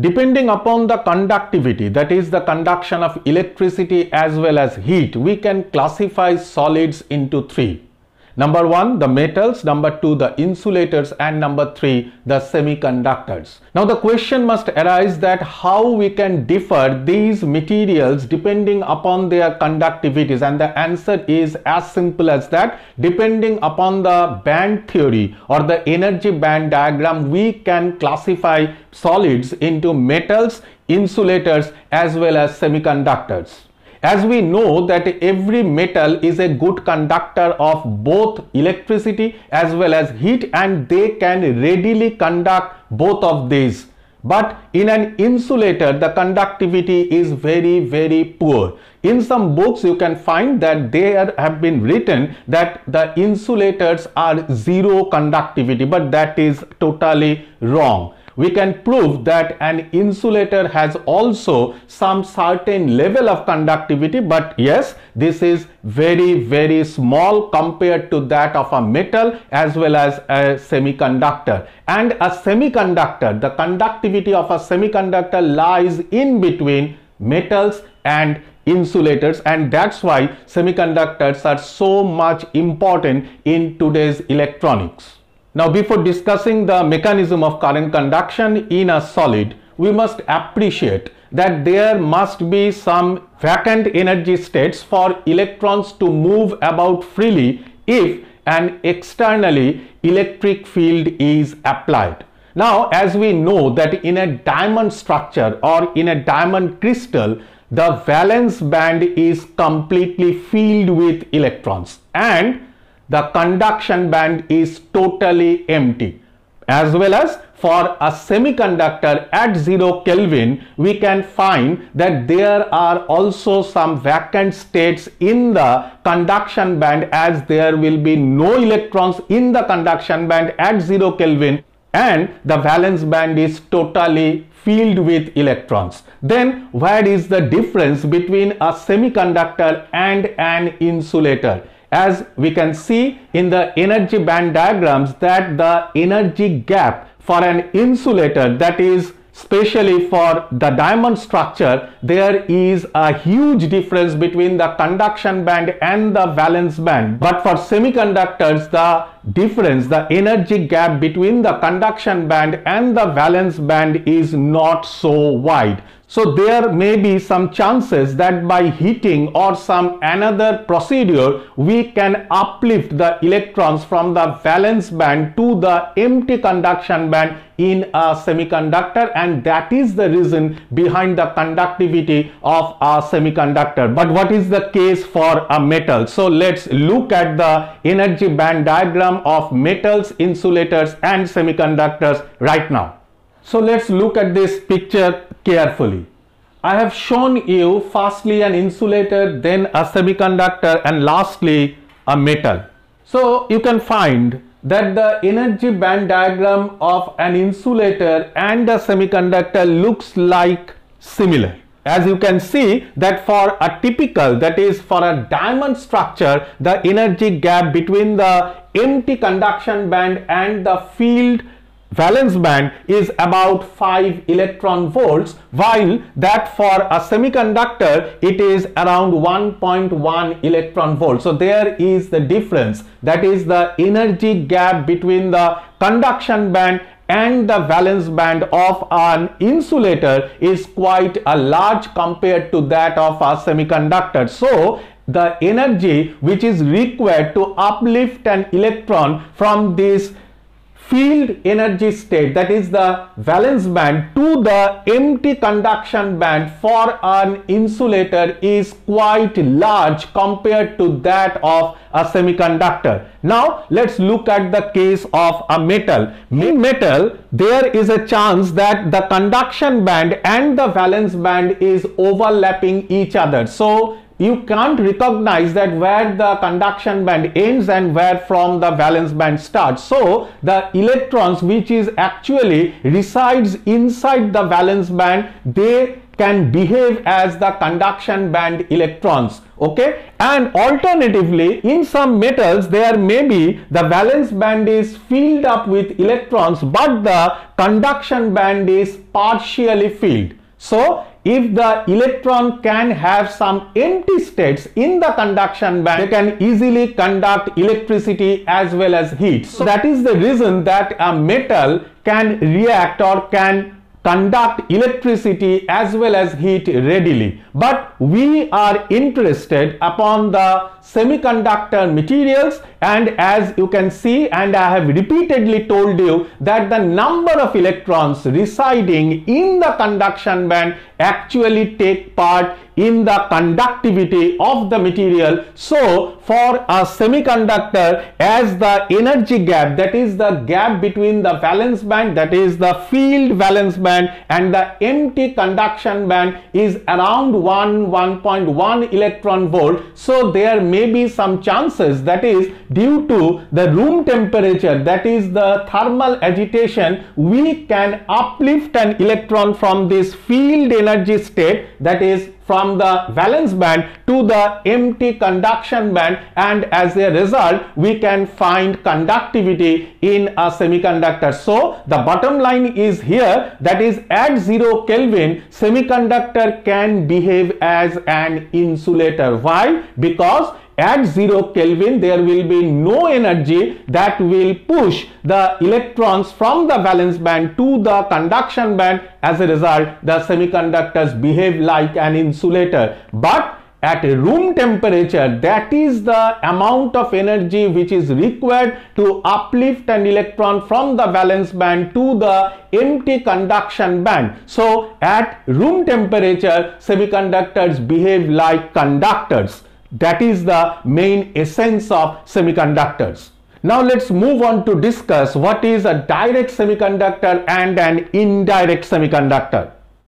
Depending upon the conductivity, that is the conduction of electricity as well as heat, we can classify solids into three. Number one, the metals, number two, the insulators, and number three, the semiconductors. Now, the question must arise that how we can differ these materials depending upon their conductivities, and the answer is as simple as that. Depending upon the band theory or the energy band diagram, we can classify solids into metals, insulators, as well as semiconductors as we know that every metal is a good conductor of both electricity as well as heat and they can readily conduct both of these. But in an insulator the conductivity is very very poor. In some books you can find that there have been written that the insulators are zero conductivity but that is totally wrong we can prove that an insulator has also some certain level of conductivity but yes this is very very small compared to that of a metal as well as a semiconductor. And a semiconductor the conductivity of a semiconductor lies in between metals and insulators and that's why semiconductors are so much important in today's electronics now before discussing the mechanism of current conduction in a solid, we must appreciate that there must be some vacant energy states for electrons to move about freely if an externally electric field is applied. Now as we know that in a diamond structure or in a diamond crystal, the valence band is completely filled with electrons and the conduction band is totally empty as well as for a semiconductor at 0 Kelvin we can find that there are also some vacant states in the conduction band as there will be no electrons in the conduction band at 0 Kelvin and the valence band is totally filled with electrons. Then where is the difference between a semiconductor and an insulator? As we can see in the energy band diagrams that the energy gap for an insulator that is especially for the diamond structure there is a huge difference between the conduction band and the valence band. But for semiconductors the difference the energy gap between the conduction band and the valence band is not so wide so there may be some chances that by heating or some another procedure, we can uplift the electrons from the valence band to the empty conduction band in a semiconductor and that is the reason behind the conductivity of a semiconductor. But what is the case for a metal? So let's look at the energy band diagram of metals, insulators and semiconductors right now. So let's look at this picture carefully. I have shown you firstly an insulator, then a semiconductor and lastly a metal. So you can find that the energy band diagram of an insulator and a semiconductor looks like similar. As you can see that for a typical that is for a diamond structure the energy gap between the empty conduction band and the filled valence band is about 5 electron volts while that for a semiconductor it is around 1.1 electron volt. So there is the difference that is the energy gap between the conduction band and the valence band of an insulator is quite a large compared to that of a semiconductor. So the energy which is required to uplift an electron from this field energy state that is the valence band to the empty conduction band for an insulator is quite large compared to that of a semiconductor. Now let's look at the case of a metal. In metal there is a chance that the conduction band and the valence band is overlapping each other. So you can't recognize that where the conduction band ends and where from the valence band starts. So the electrons which is actually resides inside the valence band they can behave as the conduction band electrons okay and alternatively in some metals there may be the valence band is filled up with electrons but the conduction band is partially filled so if the electron can have some empty states in the conduction band, they can easily conduct electricity as well as heat. So that is the reason that a metal can react or can conduct electricity as well as heat readily. But we are interested upon the semiconductor materials and as you can see and I have repeatedly told you that the number of electrons residing in the conduction band actually take part in the conductivity of the material. So for a semiconductor as the energy gap that is the gap between the valence band that is the field valence band and the empty conduction band is around 1 1.1 electron volt. So there may be some chances that is due to the room temperature that is the thermal agitation we can uplift an electron from this field energy state that is from the valence band to the empty conduction band and as a result we can find conductivity in a semiconductor. So the bottom line is here that is at 0 Kelvin semiconductor can behave as an insulator. Why? Because at 0 Kelvin there will be no energy that will push the electrons from the valence band to the conduction band. As a result the semiconductors behave like an insulator. But at room temperature that is the amount of energy which is required to uplift an electron from the valence band to the empty conduction band. So at room temperature semiconductors behave like conductors that is the main essence of semiconductors. Now let's move on to discuss what is a direct semiconductor and an indirect semiconductor.